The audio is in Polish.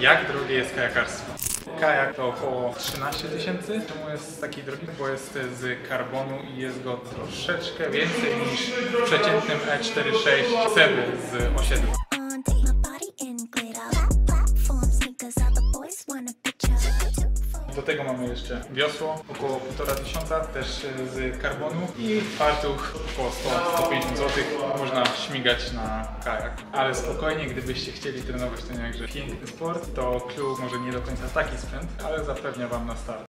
jak drogie jest kajakarstwo. Kajak to około 13 tysięcy. Czemu jest taki drogi? Bo jest z karbonu i jest go troszeczkę więcej niż w przeciętnym E E46 Seby z osiedla. Do tego mamy jeszcze wiosło, około 1,5 tysiąca, też z karbonu i fartuch około 100-150 zł. Można śmigać na kajak. Ale spokojnie, gdybyście chcieli trenować ten jakże piękny sport, to klub może nie do końca taki sprzęt, ale zapewnia Wam na start.